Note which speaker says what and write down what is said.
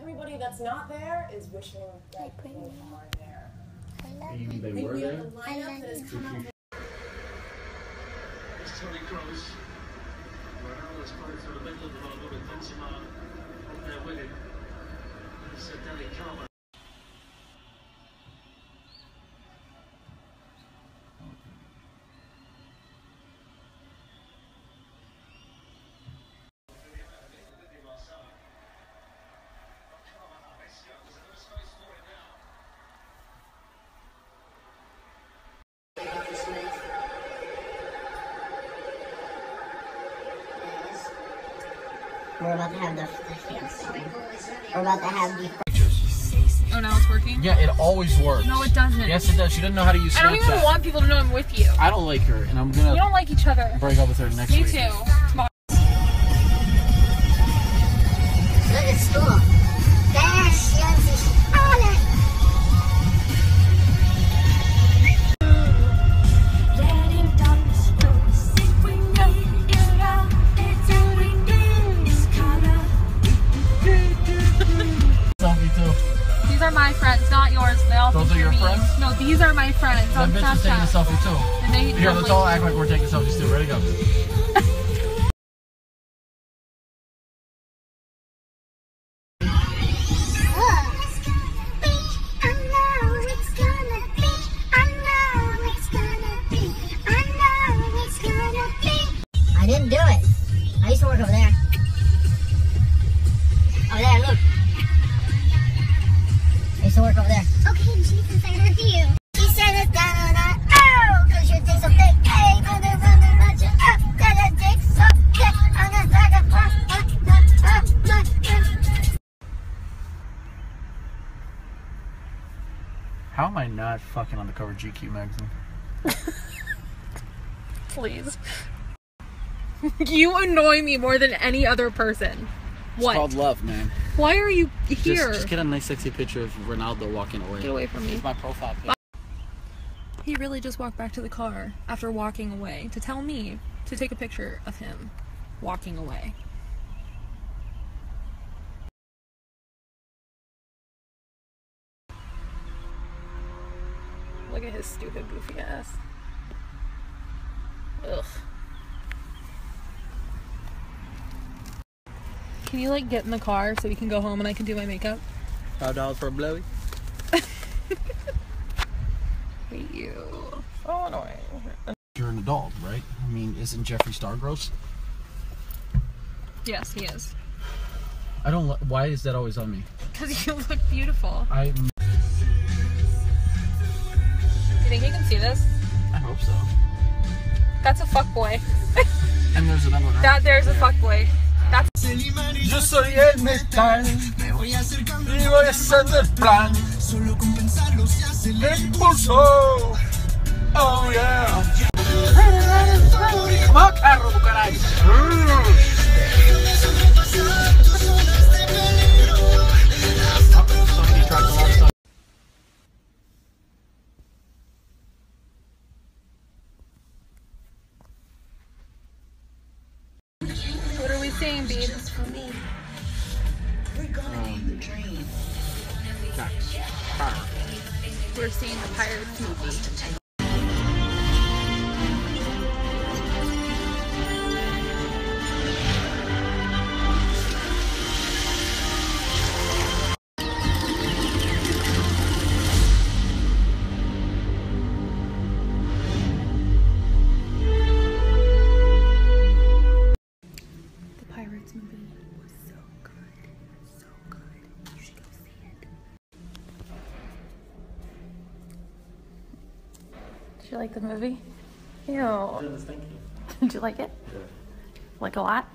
Speaker 1: everybody that's not there is wishing that they are there.
Speaker 2: You mean
Speaker 1: I
Speaker 2: they
Speaker 1: think
Speaker 2: were
Speaker 1: we have
Speaker 2: there?
Speaker 1: a lineup that has come out.
Speaker 3: It's Toni Kroos. Ronaldo's playing through the middle of the road with Benzema up there with him. There's uh,
Speaker 4: We're about to have the, the yeah. We're about to have the
Speaker 5: Oh, now it's working?
Speaker 2: Yeah, it always works.
Speaker 5: No, it doesn't.
Speaker 2: Yes, it does. She doesn't know how to use
Speaker 5: I don't even
Speaker 2: Snapchat.
Speaker 5: want people to know I'm with you.
Speaker 2: I don't like her, and I'm gonna
Speaker 5: We don't like each other.
Speaker 2: break up with her next
Speaker 5: Me
Speaker 2: week.
Speaker 5: too. Tomorrow.
Speaker 4: Look at school. There
Speaker 5: all
Speaker 2: Those are your
Speaker 5: me.
Speaker 2: friends?
Speaker 5: No, these are my friends
Speaker 2: That
Speaker 5: on oh,
Speaker 2: bitch is taking a selfie too.
Speaker 5: And they
Speaker 2: Here, let's
Speaker 5: like
Speaker 2: all act like we're taking selfies too. Ready, go. How am I not fucking on the cover of GQ magazine?
Speaker 5: Please. you annoy me more than any other person. What?
Speaker 2: It's
Speaker 5: What?
Speaker 2: called love, man.
Speaker 5: Why are you
Speaker 2: Just,
Speaker 5: here?
Speaker 2: just get a nice, sexy picture of Ronaldo walking away.
Speaker 5: Get away from me.
Speaker 2: It's my profile pic.
Speaker 5: He really just walked back to the car after walking away to tell me to take a picture of him walking away. Look at his stupid goofy ass. Ugh. Can you like get in the car so we can go home and I can do my makeup?
Speaker 2: Five dollars for a blowy.
Speaker 5: Hate you.
Speaker 2: Oh, annoying. You're an adult, right? I mean, isn't Jeffree Star gross?
Speaker 5: Yes, he is.
Speaker 2: I don't. Li- why is that always on me?
Speaker 5: Because you look beautiful.
Speaker 2: I.
Speaker 5: this?
Speaker 2: I hope so.
Speaker 5: That's a fuck boy.
Speaker 2: And there's another one. Right?
Speaker 5: That there's a fuck boy. That's
Speaker 2: Yo soy el metal. Y voy a hacer el plan. El impulso. Oh yeah. Como carro, caray. Mm.
Speaker 5: What are we saying, babe?
Speaker 2: Jax. Um, Car.
Speaker 5: We're seeing the Pirates movie. Did you like the movie? Ew. Did you like it? Yeah. Like a lot?